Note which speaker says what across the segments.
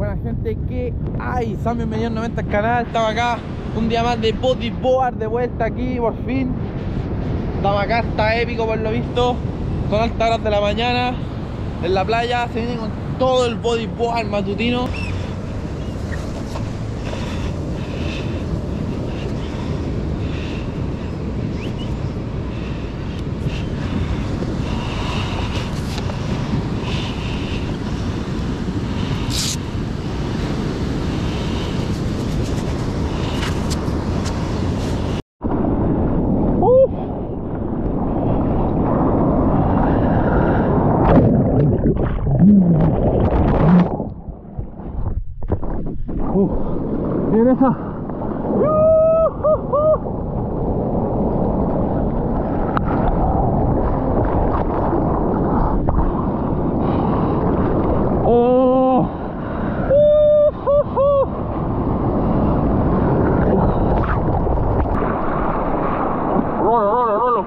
Speaker 1: Buena gente, ¿qué hay? Bienvenidos nuevamente al canal, estamos acá un día más de bodyboard de vuelta aquí, por fin Estamos acá, está épico por lo visto Son altas horas de la mañana En la playa, se viene con todo el bodyboard matutino Miren esa. Oh. Rolo, rolo, rolo.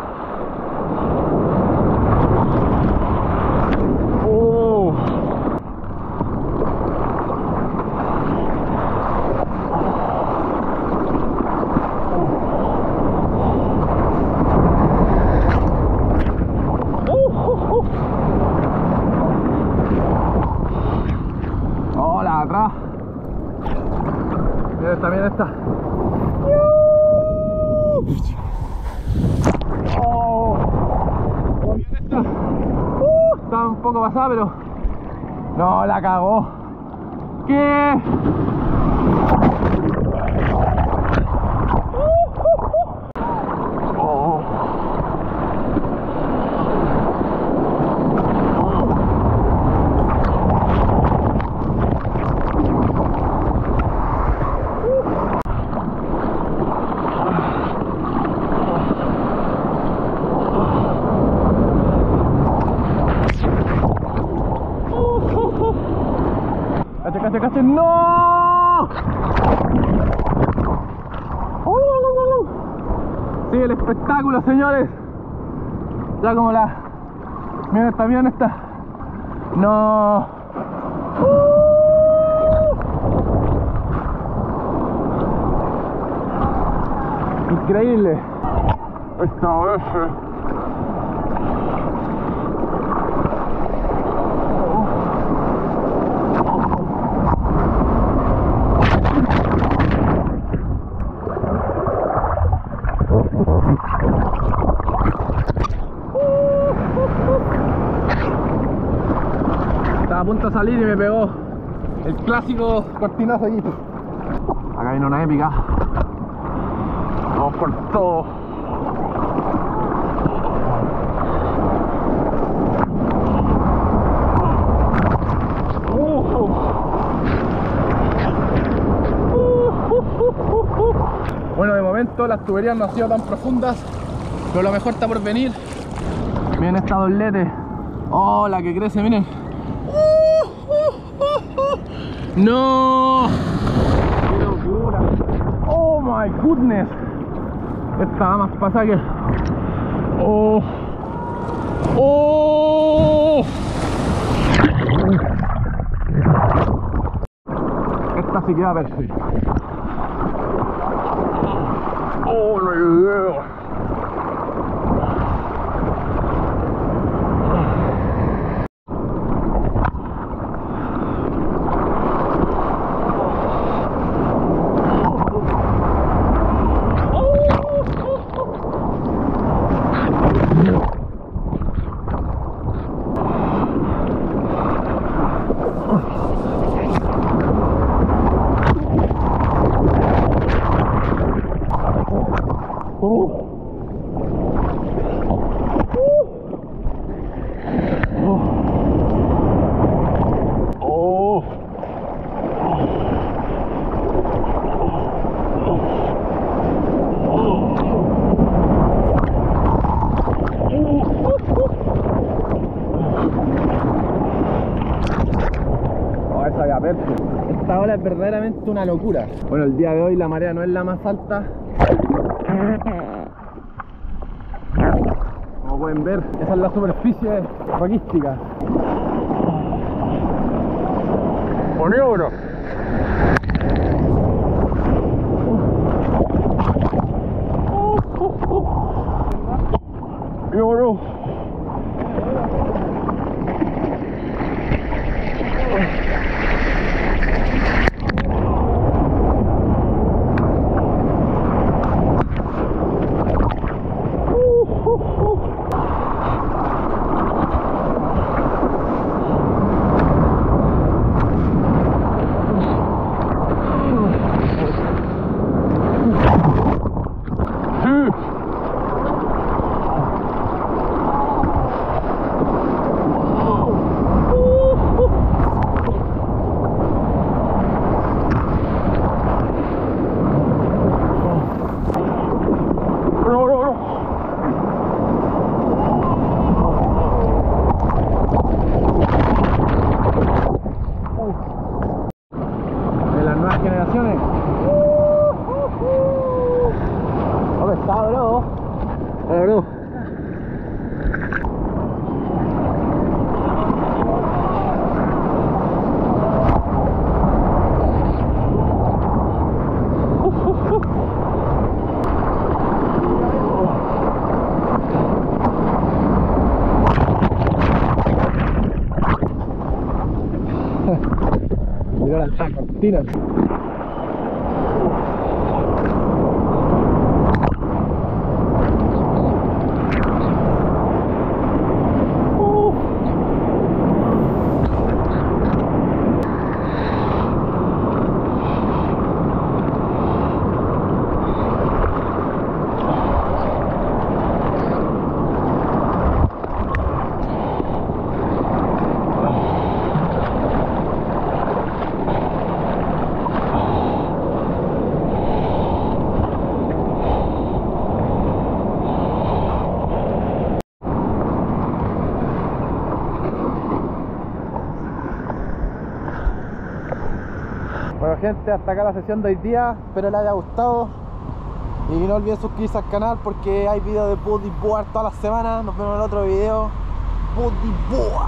Speaker 1: Oh. Hola, atrás. Mira esta, mira esta. Oh. Oh, mira esta. Uh, estaba un poco pero. No, la cagó. ¿Qué? Oh. ¡Cache, cache, cache! ¡No! ¡Uh! Sí, el espectáculo, señores. Ya como la. Mira esta, miren esta. No. ¡Uh! Increíble. Esta vez. A punto de salir y me pegó el clásico cortinazo. Acá viene una épica. Vamos por todo. Bueno, de momento las tuberías no han sido tan profundas, pero lo mejor está por venir. Miren esta doblete. Oh, la que crece, miren. No. Qué locura. Oh my goodness. Esta va más pasada que. Oh. Oh. Esta sí queda perfecta. Oh, no Esta ola es verdaderamente una locura. Bueno, el día de hoy la marea no es la más alta. Como pueden ver, esa es la superficie roquística. Maniobra. Maniobra. de las nuevas generaciones. Hombre, está bro. Está bro. Mira las cortinas. Bueno gente, hasta acá la sesión de hoy día, espero les haya gustado. Y no olviden suscribirse al canal porque hay videos de Buddy Board todas las semanas, nos vemos en el otro video. Buddy Board